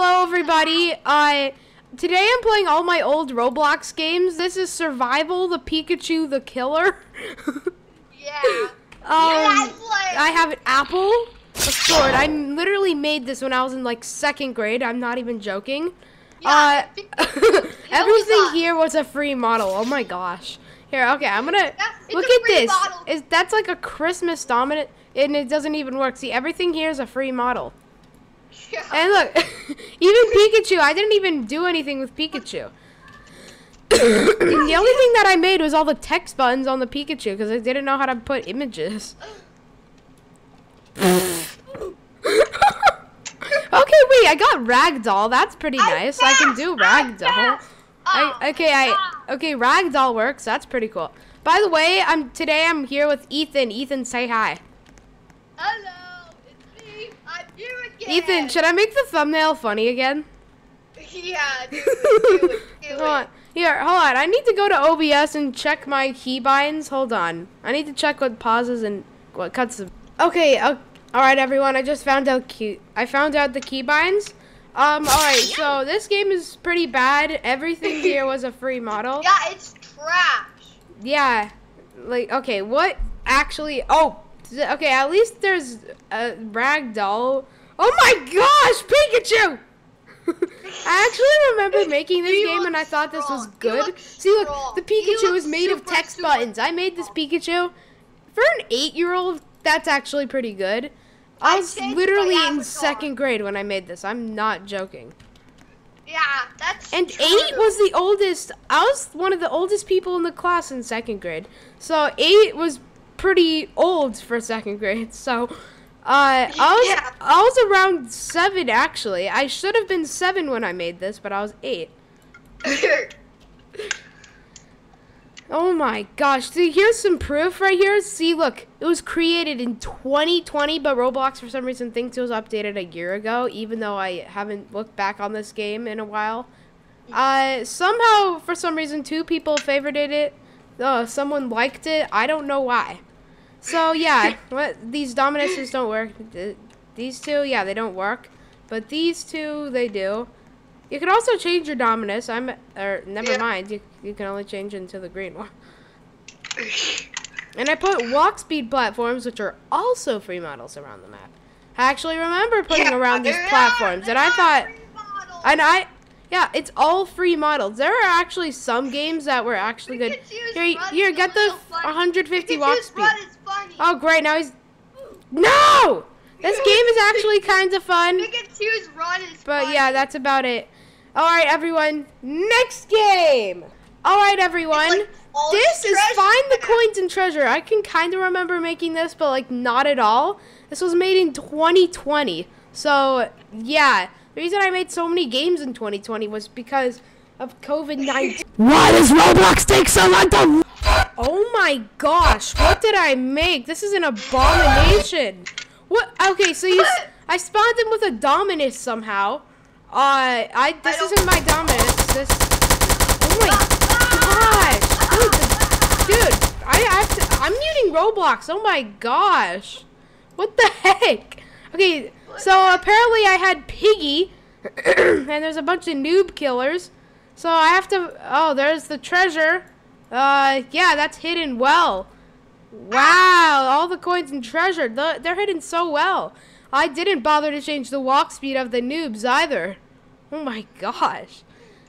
hello everybody. Uh, today I'm playing all my old Roblox games. This is Survival the Pikachu the Killer. Yeah. Um. I have an apple, a sword. I literally made this when I was in like second grade. I'm not even joking. Yeah, uh, everything here was a free model. Oh my gosh. Here, okay, I'm gonna look at this. model. Is that's like a Christmas Dominus, and it doesn't even work. See, everything here is a free model. Yeah. And look, even Pikachu, I didn't even do anything with Pikachu. the only thing that I made was all the text buttons on the Pikachu because I didn't know how to put images. okay, wait, I got ragdoll. That's pretty nice. I can do ragdoll. Oh, I, okay, I okay, ragdoll works. That's pretty cool. By the way, I'm today I'm here with Ethan. Ethan, say hi. Hello, it's me. I'm here again. Ethan, should I make the thumbnail funny again? Yeah, it, do it, do Hold on. Here, hold on. I need to go to OBS and check my keybinds. Hold on. I need to check what pauses and what cuts. The... Okay. Uh, all right, everyone. I just found out key. I found out the keybinds. Um. All right. So this game is pretty bad. Everything here was a free model. Yeah, it's trash. Yeah. Like. Okay. What actually? Oh. Okay. At least there's a ragdoll. Oh my gosh, Pikachu! I actually remember making this game and I thought this was good. See, look, the Pikachu is made of text buttons. I made this Pikachu. For an eight-year-old, that's actually pretty good. I was literally in second grade when I made this. I'm not joking. Yeah, that's And true. eight was the oldest. I was one of the oldest people in the class in second grade. So eight was pretty old for second grade. So uh, I was Yeah. I was around seven actually. I should have been seven when I made this, but I was eight. Oh my gosh! See, here's some proof right here. See, look, it was created in 2020, but Roblox for some reason thinks it was updated a year ago, even though I haven't looked back on this game in a while. Uh, somehow, for some reason, two people favorited it. Uh, someone liked it. I don't know why. So yeah, what these dominuses don't work. These two, yeah, they don't work, but these two, they do. You can also change your dominus. I'm, or never Yeah. mind. You you can only change into the green one. And I put walk speed platforms, which are also free models around the map. I actually remember putting Yeah, around these they are, platforms, and I thought, and I, yeah, it's all free models. There are actually some games that were actually good. Pikachu's Here, here, get the 150 walk speed. Run is funny. Oh, great! Now he's no. This game is actually kind of fun. Pikachu's run is But yeah, that's about it. All right, everyone. Next game. All right, everyone. like this is find the coins and treasure. I can kind of remember making this, but like not at all. This was made in 2020. So yeah, the reason I made so many games in 2020 was because of COVID 19. Why does Roblox take so long to? Oh my gosh! What did I make? This is an abomination. What? Okay, so you. I spawned him with a Dominus somehow. Uh, I. This I isn't my Dominus. This. Oh my gosh, dude, dude! I have to. I'm muting Roblox. Oh my gosh, what the heck? Okay, so apparently I had Piggy, and there's a bunch of noob killers. So I have to. Oh, there's the treasure. Uh, yeah, that's hidden well. Wow, all the coins and treasure. The, they're hidden so well. I didn't bother to change the walk speed of the noobs either. Oh my gosh.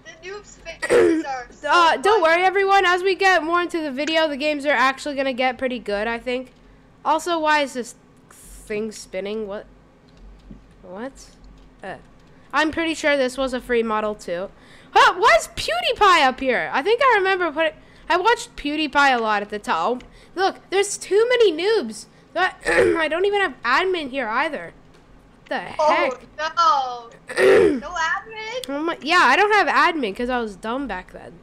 The noob's faces are so Uh, don't worry, everyone. As we get more into the video, the games are actually gonna get pretty good, I think. Also, why is this thing spinning? What? What? Uh, I'm pretty sure this was a free model too. Huh, why is PewDiePie up here? I think I remember putting. I watched PewDiePie a lot at the time. Look, there's too many noobs. I don't even have admin here either. What the heck? Oh no! no admin. Oh my- yeah, I don't have admin because I was dumb back then.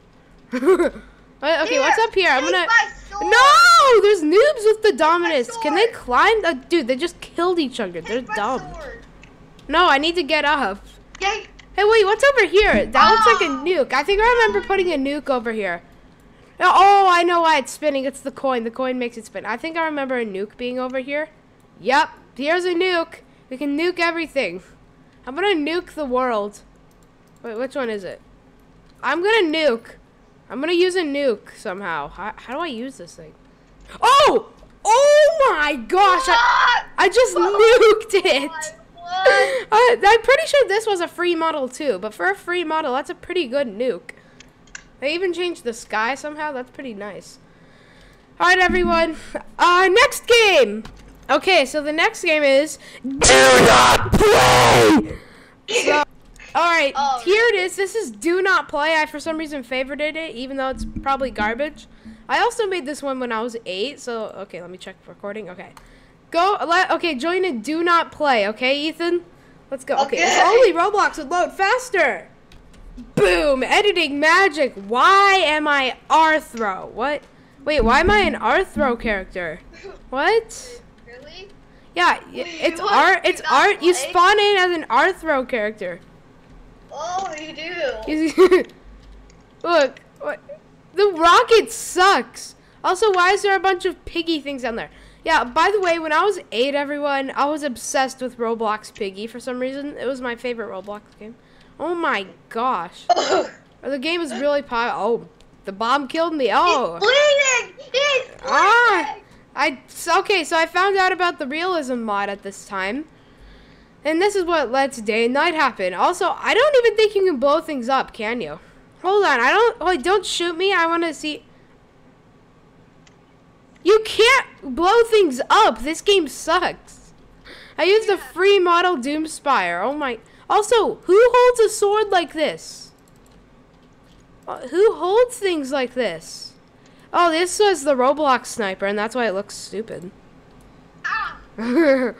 Uh, okay, what's up here? I'm gonna. No, there's noobs with the Dominus. Can they climb? Uh, dude, they just killed each other. They're dumb. sword. No, I need to get up. Yay! Hey, wait, what's over here? That looks like a Oh. nuke. I think I remember putting a nuke over here. Oh, Oh, I know why it's spinning. It's the coin. The coin makes it spin. I think I remember a nuke being over here. Yep, here's a nuke. We can nuke everything. I'm gonna nuke the world. Wait, which one is it? I'm gonna nuke. I'm gonna use a nuke somehow. How, how do I use this thing? Oh! Oh my gosh! I, I just nuked it! What? I, I'm pretty sure this was a free model too, but for a free model, that's a pretty good nuke. They even changed the sky somehow. That's pretty nice. All right, everyone. Uh, next game. Okay, so the next game is Do Not Play. So, all right, Oh, here it is. This is Do Not Play. I for some reason favorited it, even though it's probably garbage. I also made this one when I was eight. So okay, let me check recording. Okay, go. Let okay, join in Do Not Play. Okay, Ethan. Let's go. Okay, if Okay. only Roblox would load faster. Boom! Editing magic. Why am I Arthro? What? Wait, why am I an Arthro character? What? Really? Yeah, it's art. It's art. You spawn in as an Arthro character. Oh, you do. Look, what? The rocket sucks. Also, why is there a bunch of piggy things down there? Yeah, by the way, when I was eight, everyone, I was obsessed with Roblox Piggy for some reason. It was my favorite Roblox game. Oh my gosh. The game is really pop. Oh, the bomb killed me. Oh. He's bleeding. He's bleeding. Ah! I okay, so I found out about the realism mod at this time. And this is what lets day and night happen. Also, I don't even think you can blow things up, can you? Hold on, I don't wait, don't shoot me. I wanna see You can't blow things up. This game sucks. I used a free model Doomspire. Oh my Also, who holds a sword like this? Uh, Who holds things like this? Oh, this was the Roblox sniper, and that's why it looks stupid.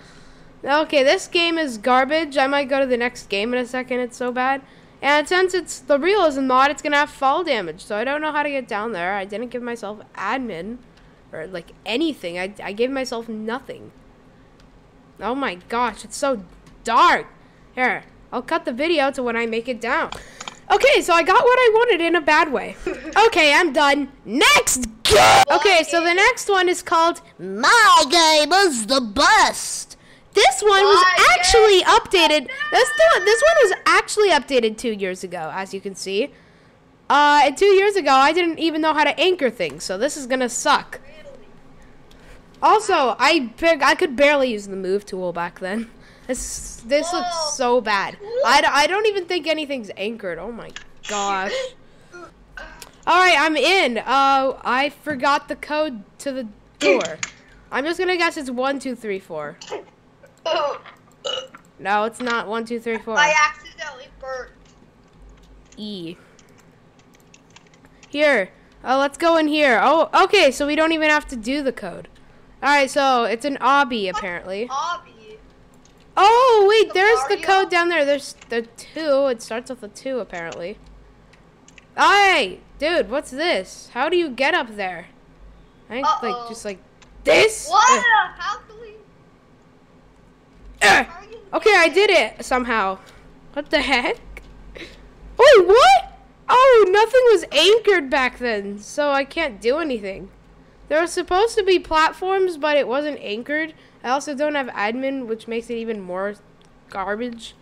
Okay, this game is garbage. I might go to the next game in a second. It's so bad. And since it's the realism mod, it's gonna have fall damage. So I don't know how to get down there. I didn't give myself admin or like anything. I, I gave myself nothing. Oh my gosh, it's so dark. Here, I'll cut the video to when I make it down. Okay, so I got what I wanted in a bad way. Okay, I'm done. Next game. Okay, so the next one is called My Game is the Best. This one was actually updated. This one, this one was actually updated two years ago, as you can see. Uh, and two years ago, I didn't even know how to anchor things, so this is gonna suck. Also, I I could barely use the move tool back then. This this Whoa. looks so bad. I, I don't even think anything's anchored. Oh my gosh. All right, I'm in. Uh, I forgot the code to the door. I'm just gonna guess it's one two three four. No, it's not one two three four. I accidentally burnt. E. Here. Oh, let's go in here. Oh, okay. So we don't even have to do the code. All right. So it's an obby apparently. Obby. Oh wait, The there's the code down there. There's the two. It starts with a two apparently. Hey, dude, what's this? How do you get up there? I think Uh-oh. like just like this. What? Uh, How can we? uh. How are you Okay, I did it somehow. What the heck? Wait, what? Oh, nothing was anchored back then, so I can't do anything. There was supposed to be platforms, but it wasn't anchored. I also don't have admin, which makes it even more garbage.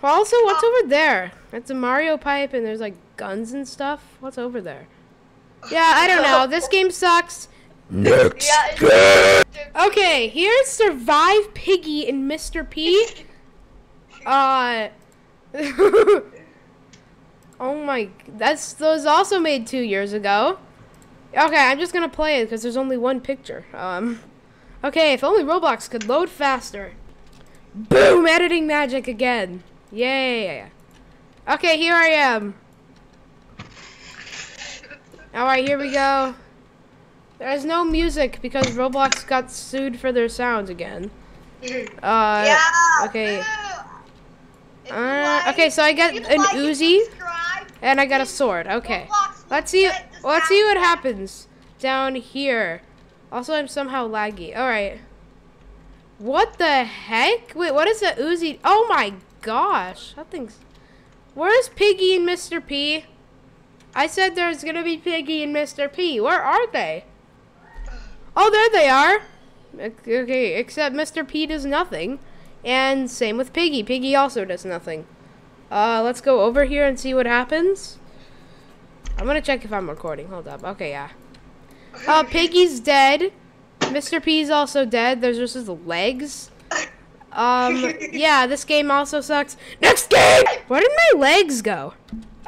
Well, also, what's over there? It's a Mario pipe, and there's like guns and stuff. What's over there? Yeah, I don't know. This game sucks. Next. Yeah, Okay, here's Survive Piggy and Mr. P. Uh. oh my, that's those also made two years ago. Okay, I'm just gonna play it because there's only one picture. Um. Okay, if only Roblox could load faster. Boom! Editing magic again. Yay! Okay, here I am. All right, here we go. There's no music because Roblox got sued for their sounds again. Uh, yeah. okay. boo. If you Uh, okay, so I got an Uzi and I got a sword. Okay, let's see. The Let's see what happens down here. Also, I'm somehow laggy. All right. What the heck? Wait, what is that Uzi? Oh my gosh, that thing's. Where's Piggy and Mr. P? I said there's gonna be Piggy and Mr. P. Where are they? Oh, there they are. Ok- Okay, except Mr. P does nothing. And same with Piggy. Piggy also does nothing. Uh, let's go over here and see what happens. I'm gonna check if I'm recording. Hold up. Okay, yeah. Uh, Piggy's dead. Mr. P's also dead. There's just his legs. Um, yeah, this game also sucks. Next game! Where did my legs go?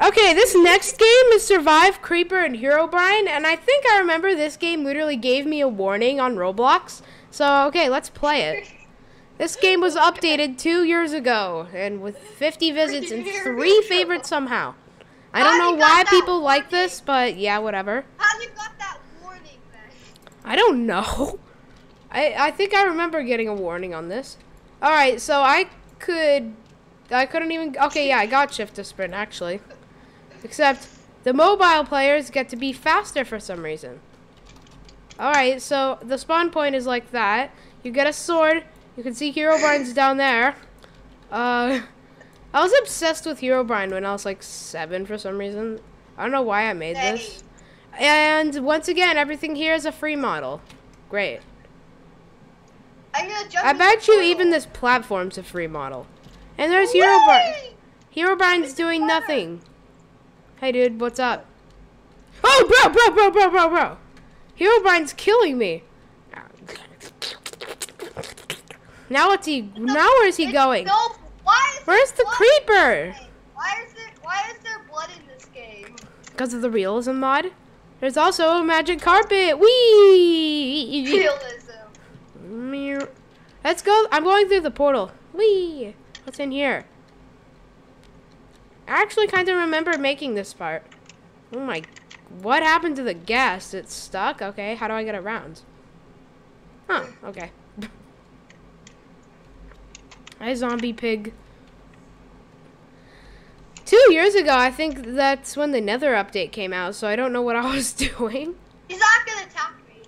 Okay, this next game is Survive, Creeper, and Hero Herobrine, and I think I remember this game literally gave me a warning on Roblox. So, okay, let's play it. This game was updated two years ago, and with 50 visits and three favorites somehow. I don't know why people like this, but yeah, whatever. How you got that warning then? I don't know. I, I think I remember getting a warning on this. Alright, so I could... I couldn't even... Okay, yeah, I got shift to sprint, actually. Except, the mobile players get to be faster for some reason. Alright, so the spawn point is like that. You get a sword. You can see Herobrine's down there. Uh... I was obsessed with Herobrine when I was like seven for some reason. I don't know why I made this. And once again, everything here is a free model. Great. I'm gonna jump I bet you even this platform's a free model. And there's Herobrine. Herobrine's doing nothing. Hey dude, what's up? Oh bro, bro, bro, bro, bro, bro. Herobrine's killing me. Now what's he now where's he going? No, why is Where's the blood creeper? in this game? Why is there why is there blood in this game? Because of the realism mod. There's also a magic carpet. Wee. Realism. Let's go. I'm going through the portal. Wee. What's in here? I actually kind of remember making this part. Oh my. What happened to the gas? It's stuck? Okay, how do I get around? Huh, okay. Hi, zombie pig. Two years ago, I think that's when the Nether update came out, so I don't know what I was doing. He's not gonna attack me.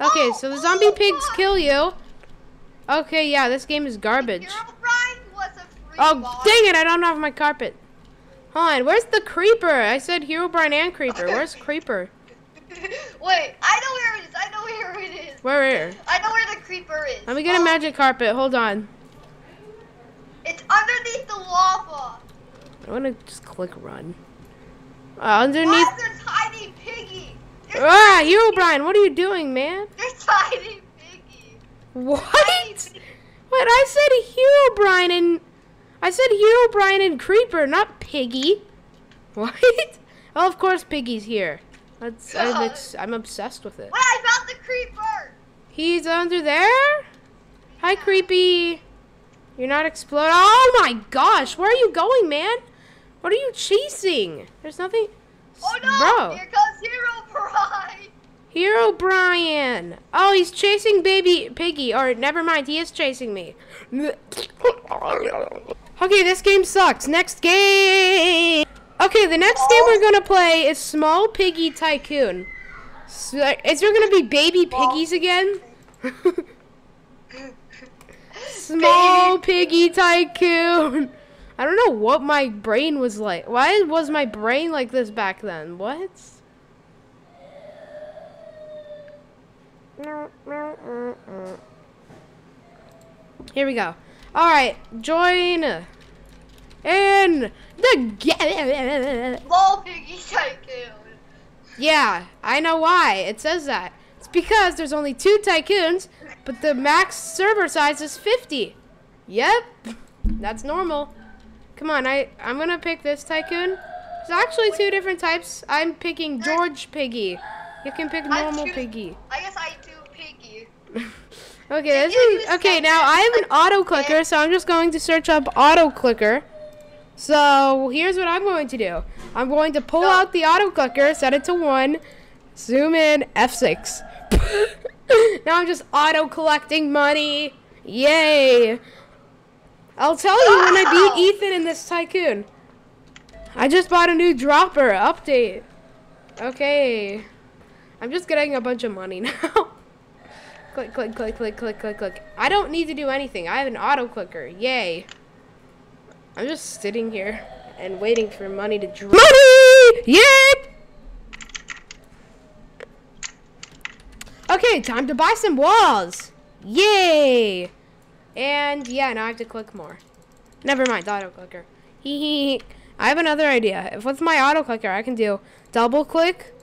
Okay, Oh, so the zombie oh, pigs kill you. Okay, yeah, this game is garbage. Herobrine was a free Oh, dang it, I don't have my carpet. Hold on, where's the creeper? I said Herobrine and creeper. Where's creeper? Wait, I know where it is. I know where it is. Where here? I know where the creeper is. Let me get a Oh, magic carpet. Hold on. It's underneath the lava. I want to just click run. Uh, underneath. tiny piggy? There's Ah, tiny Herobrine, what are you doing, man? There's tiny piggy. What? Tiny piggy. What? I said Herobrine and I said Herobrine and Creeper, not Piggy. What? Oh, of course Piggy's here. That's I'm. I'm obsessed with it. Wait, I found the creeper. He's under there. Hi, creepy. You're not exploding. Oh my gosh, where are you going, man? What are you chasing? There's nothing. Oh no! Bro. Here comes Hero Bride. Hero Brian. Oh, he's chasing baby Piggy. Or never mind, he is chasing me. Okay, this game sucks. Next game. Okay, the next game we're gonna play is Small Piggy Tycoon. So, uh, is there gonna be baby piggies again? Small Piggy Tycoon. I don't know what my brain was like. Why was my brain like this back then? What? Here we go. All right, join in the game. Small piggy tycoon. Yeah, I know why it says that. It's because there's only two tycoons, but the max server size is 50. Yep, that's normal. Come on, I I'm gonna pick this tycoon. There's actually two different types. I'm picking George Piggy. You can pick I normal choose- Piggy. I guess I do piggy. Okay, this is okay. Now I have an auto clicker, so I'm just going to search up auto clicker. So here's what I'm going to do. I'm going to pull Go. out the auto clicker, set it to one, zoom in, F6. now I'm just auto collecting money. Yay! I'll tell you when I beat Ethan in this tycoon. I just bought a new dropper update. Okay. I'm just getting a bunch of money now. click, click, click, click, click, click, click. I don't need to do anything. I have an auto clicker. Yay. I'm just sitting here and waiting for money to drop. Money! Yay! Okay, time to buy some walls. Yay! And yeah, now I have to click more. Never mind, the auto clicker. Hee hee. I have another idea. If with my auto clicker, I can do double click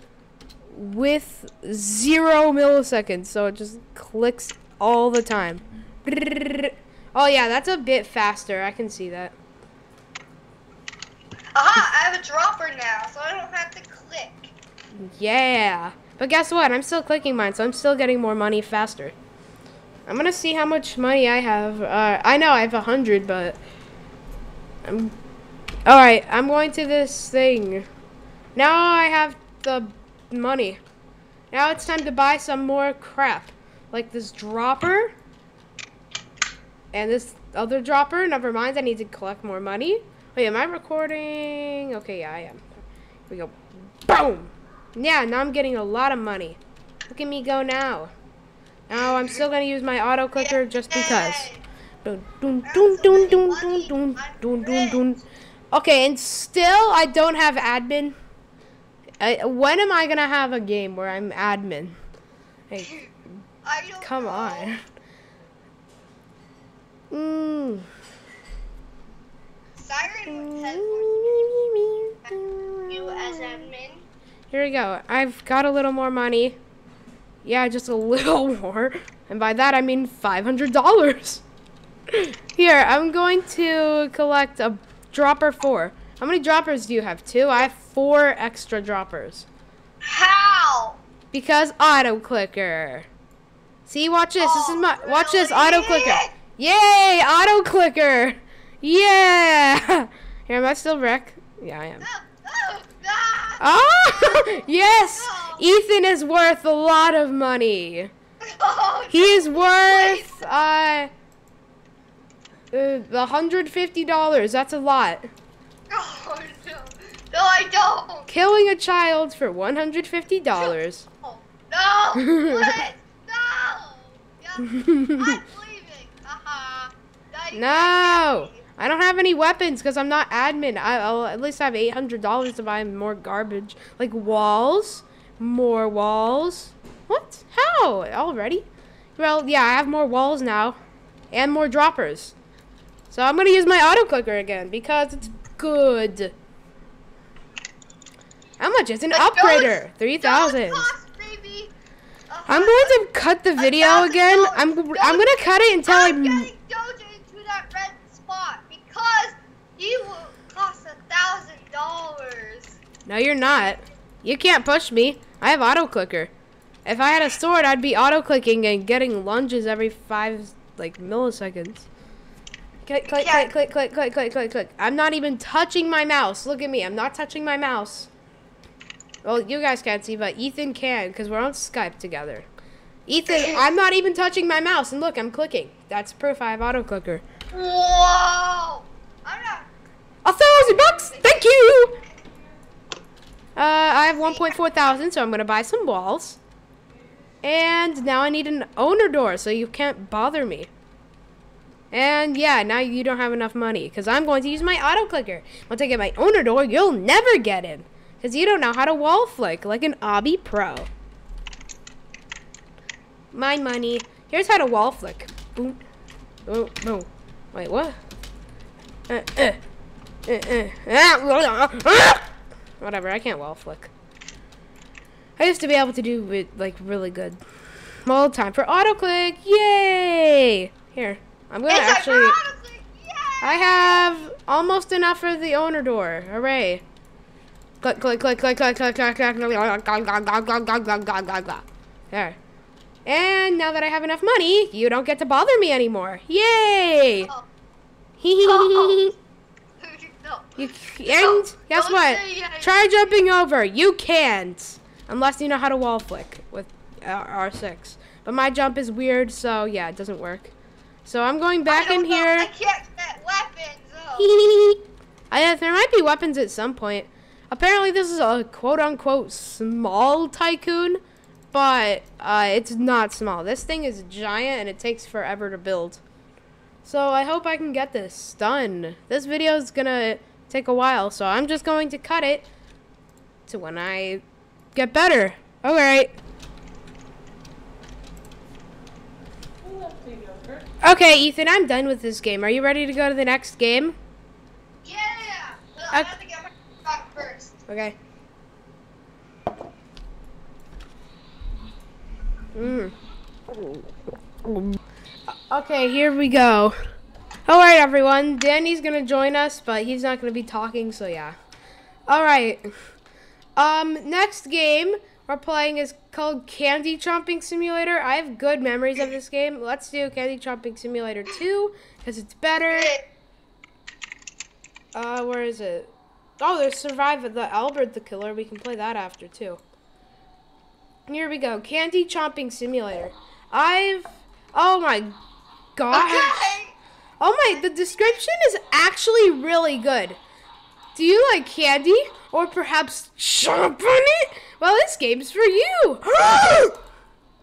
with zero milliseconds, so it just clicks all the time. Oh yeah, that's a bit faster. I can see that. Aha, I have a dropper now, so I don't have to click. Yeah. But guess what? I'm still clicking mine, so I'm still getting more money faster. I'm gonna see how much money I have. Uh, I know I have a hundred, but I'm. All right, I'm going to this thing. Now I have the money. Now it's time to buy some more crap, like this dropper and this other dropper. Never mind. I need to collect more money. Wait, am I recording? Okay, yeah, I am. Here we go. Boom. Yeah, now I'm getting a lot of money. Look at me go now. Now I'm still gonna use my auto clicker just because. Okay, and still I don't have admin. I, when am I gonna have a game where I'm admin? Hey, come on. Mm. Siren, hmm. Hmm. Here we go. I've got a little more money. Yeah, just a little more. And by that I mean $500. Here, I'm going to collect a dropper four. How many droppers do you have? Two? I have four extra droppers. How? Because auto clicker. See, watch this. This is oh, my watch this auto clicker. Yay, auto clicker. Yeah. Here, am I still wreck? Yeah, I am. Oh, oh, Oh, ah. Oh, yes. Ethan is worth a lot of money. Oh, He is worth uh, uh hundred fifty dollars. That's a lot. Oh, no. no, I don't. Killing a child for one hundred fifty dollars. Oh, no, please, no. Yeah, I'm leaving. Now you No, can't get me. I don't have any weapons because I'm not admin. I, I'll at least have eight hundred dollars to buy more garbage, like walls, more walls. What? How? Already? Well, yeah, I have more walls now, and more droppers. So I'm gonna use my auto clicker again because it's good. How much is an But upgrader? those- Three those thousand. cost, baby, a I'm going to cut the video again. I'm I'm gonna cut it until I. I'm getting Doja into that red spot cost a thousand dollars. No, you're not. You can't push me. I have auto clicker. If I had a sword, I'd be auto clicking and getting lunges every five like milliseconds. Click, click, Yeah. click, click, click, click, click, click, click. I'm not even touching my mouse. Look at me. I'm not touching my mouse. Well, you guys can't see, but Ethan can because we're on Skype together. Ethan, I'm not even touching my mouse, and look, I'm clicking. That's proof I have auto clicker. Whoa! I'm not. A thousand bucks. Thank you. Uh, I have 1.4 thousand, so I'm gonna buy some walls. And now I need an owner door, so you can't bother me. And yeah, now you don't have enough money, because I'm going to use my auto clicker. Once I get my owner door, you'll never get in, because you don't know how to wall flick like an obby pro. My money. Here's how to wall flick. Boom. Boom. Boom. Wait, what? Uh, uh. Whatever, I can't wall flick. I used to be able to do it like really good. Well, time for auto click. Yay! Here, I'm gonna It's actually. I have almost enough for the owner door. Hooray! Click, click, click, click, click, click, click, click, click, There. And now that I have enough money, you don't get to bother me anymore. Yay! Oh. Hee hee hee hee. No. You and guess what? Try jumping over. You can't, unless you know how to wall flick with uh, R6. But my jump is weird, so yeah, it doesn't work. So I'm going back in know, here. I can't get weapons. though. I, there might be weapons at some point. Apparently, this is a quote unquote small tycoon, but uh, it's not small. This thing is giant and it takes forever to build. So I hope I can get this done. This video is gonna take a while, so I'm just going to cut it to when I get better. Alright. Okay, Ethan, I'm done with this game. Are you ready to go to the next game? Yeah. But I Okay. have to get my back first. Okay. Mm. Okay, here we go. All right, everyone. Danny's gonna join us, but he's not gonna be talking, so yeah. All right. Um, next game we're playing is called Candy Chomping Simulator. I have good memories of this game. Let's do Candy Chomping Simulator 2 because it's better. Uh, where is it? Oh, there's Survive the Albert the Killer. We can play that after too. Here we go. Candy Chomping Simulator. I've. Oh my god. Okay. Oh my, the description is actually really good. Do you like candy? Or perhaps chomp on it? Well, this game's for you.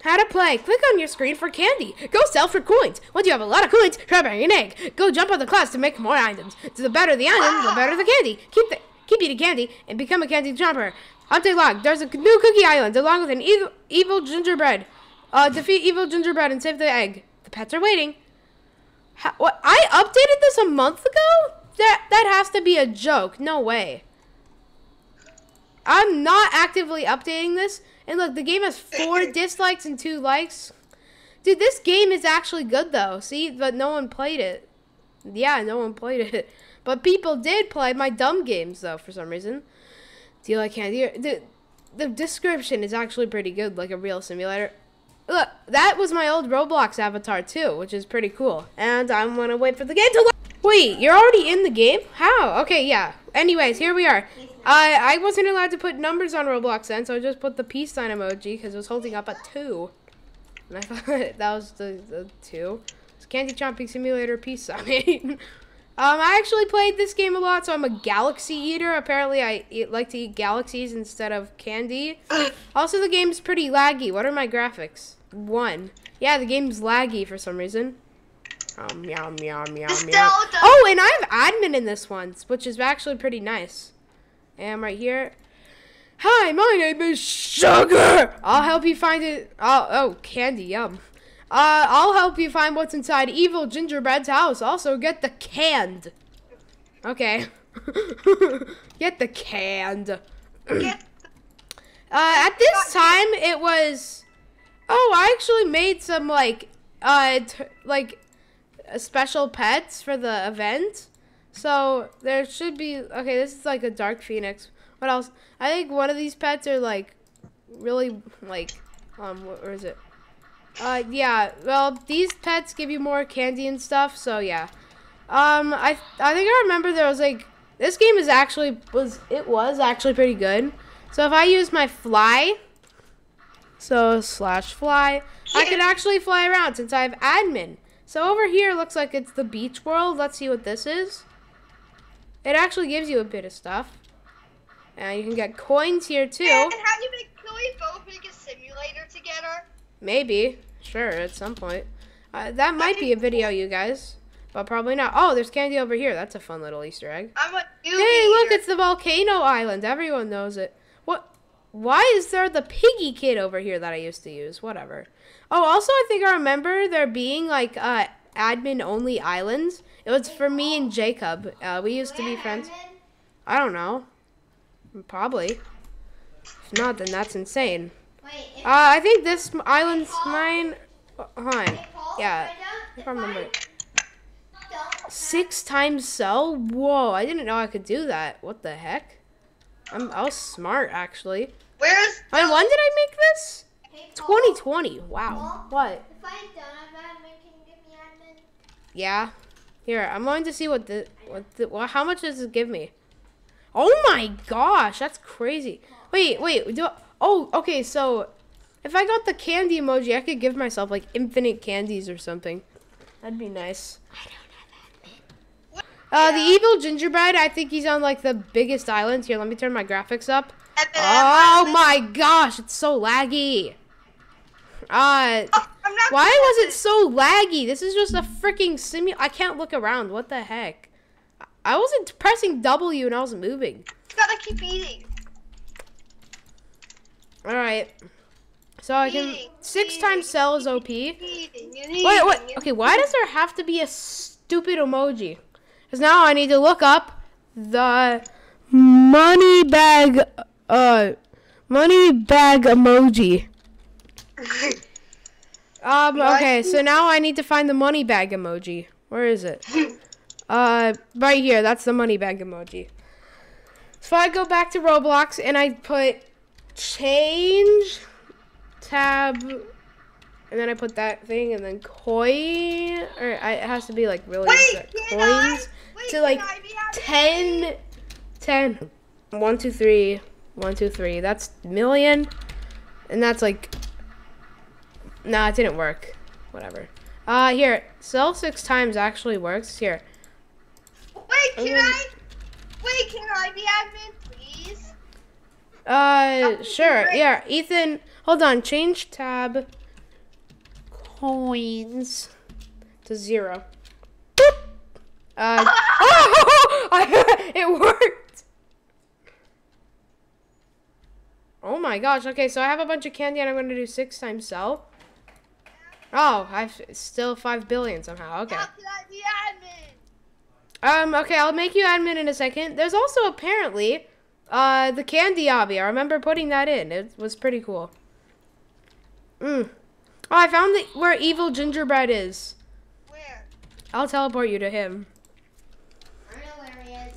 How to play. Click on your screen for candy. Go sell for coins. Once you have a lot of coins, try buying an egg. Go jump on the clouds to make more items. So the better the item, the better the candy. Keep the, keep eating candy and become a candy jumper. Update log. There's a new cookie island along with an evil, evil gingerbread. Uh, defeat evil gingerbread and save the egg. The pets are waiting. How, what? I updated this a month ago? That that has to be a joke. No way. I'm not actively updating this. And look, the game has four dislikes and two likes. Dude, this game is actually good though. See, but no one played it. Yeah, no one played it. But people did play my dumb games though for some reason. Do you like candy? The, the description is actually pretty good, like a real simulator. Look, that was my old Roblox avatar too, which is pretty cool. And I'm gonna wait for the game to load. Wait, you're already in the game? How? Okay, yeah. Anyways, here we are. I I wasn't allowed to put numbers on Roblox then, so I just put the peace sign emoji because it was holding up a two. And I thought that was the, the two. It's Candy Chomping Simulator peace sign. Um, I actually played this game a lot, so I'm a galaxy eater. Apparently, I eat, like to eat galaxies instead of candy. Also, the game's pretty laggy. What are my graphics? One. Yeah, the game's laggy for some reason. Um, meow, meow, meow. Oh, and I have admin in this one, which is actually pretty nice. And right here. Hi, my name is Sugar. I'll help you find it. Oh, oh, candy, yum. Uh, I'll help you find what's inside Evil Gingerbread's house. Also, get the canned. Okay. get the canned. Uh, at this time, it was. Oh, I actually made some like, uh, like, uh, special pets for the event. So there should be. Okay, this is like a dark phoenix. What else? I think one of these pets are like, really like, um, what, it? Uh, yeah. Well, these pets give you more candy and stuff. So yeah. Um, I I think I remember there was like this game is actually was it was actually pretty good. So if I use my fly, so slash fly, I can actually fly around since I have admin. So over here looks like it's the beach world. Let's see what this is. It actually gives you a bit of stuff. And you can get coins here too. And how do you make can we both make a simulator together? Maybe. Sure, at some point. Uh, that might be a video, you guys. But probably not. Oh, there's candy over here. That's a fun little Easter egg. I'm a Hey, look, it's the volcano island. Everyone knows it. What? Why is there the piggy kid over here that I used to use? Whatever. Oh, also, I think I remember there being like uh, admin only islands. It was for me and Jacob. Uh, we used to be friends. I don't know. Probably. If not, then that's insane. Uh, I think this island's mine. uh, on. Yeah, if I remember. Six times so? Whoa, I didn't know I could do that. What the heck? I'm, I was smart, actually. Where's And when did I make this? Hey, Paul, 2020. Wow. What? If I don't have admin, can you give me admin? Yeah. Here, I'm going to see what the what the well, how much does it give me? Oh my gosh, that's crazy. Wait, wait. Do oh, okay. So, if I got the candy emoji, I could give myself like infinite candies or something. That'd be nice. Uh, the evil gingerbread. I think he's on like the biggest island. Here, let me turn my graphics up. Oh my gosh, it's so laggy. Uh, Oh, why was it so laggy? This is just a freaking simu. I can't look around. What the heck? I wasn't pressing W and I was moving. this. Gotta keep eating. All right. So I can Eating, six eating, times sell is OP. Eating Wait, wait. Okay, why does there have to be a stupid emoji? Because now I need to look up the money bag, uh, money bag emoji. Um, okay, so now I need to find the money bag emoji. Where is it? Uh, right here. That's the money bag emoji. So I go back to Roblox and I put change tab, and then I put that thing, and then coin, or I, it has to be like really Wait, can I? Wait, to like I 10, 10, 1, 2, 3, 1, 2, 3. That's million, and that's like, nah, it didn't work. Whatever. Uh, here, sell six times actually works. Here. Wait, can Um, I? Wait, can I be admin, please? Uh, sure. great. Yeah, Ethan, hold on. Change tab. Coins to zero. Uh, oh, it worked. Oh my gosh. Okay, so I have a bunch of candy and I'm going to do six times sell. Oh, I've still five billion somehow. Okay. How can I be admin? Um, okay, I'll make you admin in a second. There's also apparently uh the candy obby. I remember putting that in. It was pretty cool. Mm. Oh, I found the, where evil gingerbread is. Where? I'll teleport you to him. I know where he is.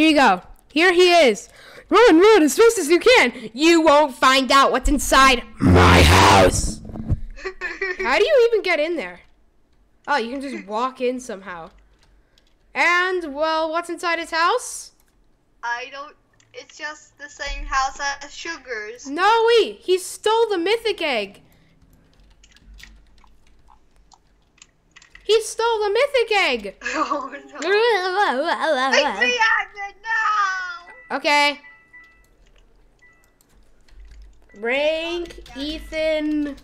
Here you go. Here he is. Run, run as fast as you can. You won't find out what's inside my house. How do you even get in there? Oh, you can just walk in somehow. And, well, what's inside his house? I don't. It's just the same house as Sugar's. No, wait. He stole the mythic egg. He stole the mythic egg. Oh no! Make me admin now! okay. Rank Ethan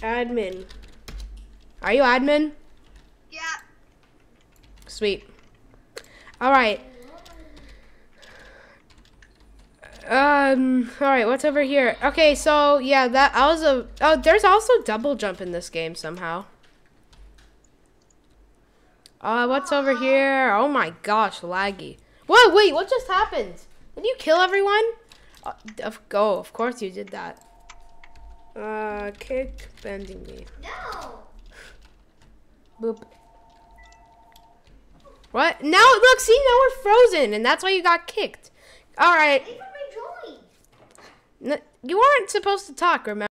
admin. Are you admin? Yeah. Sweet. All right. Um. All right. What's over here? Okay. So yeah, that I was a. Oh, there's also double jump in this game somehow. Uh, what's over here? Oh my gosh, laggy. Whoa, wait, what just happened? Did you kill everyone? Uh, of go, of course you did that. Uh, kick bending me. No. Boop. What? Now look, see, now we're frozen, and that's why you got kicked. All right, Leave him rejoin. N- you weren't supposed to talk, remember?